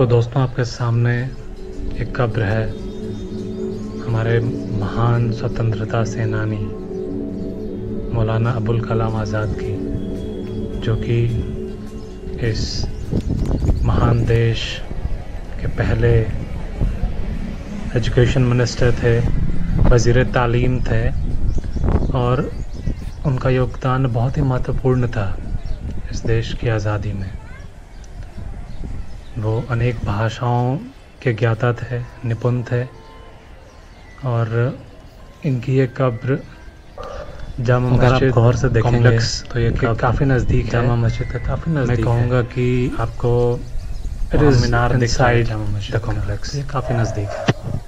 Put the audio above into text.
तो दोस्तों, आपके सामने एक कब्र है। हमारे महान स्वतंत्रता सेनानी मौलाना अबुल कलाम आज़ाद की, जो कि इस महान देश के पहले एजुकेशन मिनिस्टर थे, वज़ीर तालीम थे, और उनका योगदान बहुत ही महत्वपूर्ण था इस देश की आज़ादी में। वो अनेक भाषाओं के ज्ञाता थे निपुण थे और इनकी ये कब्र जामा मस्जिद गौर से देखेंगे तो ये के काफ़ी नज़दीक है। जामा मस्जिद का काफ़ी नज़दीक मैं कहूँगा कि आपको मीनार दिख रहा inside जामा मस्जिद कॉम्प्लेक्स. ये काफ़ी नज़दीक है।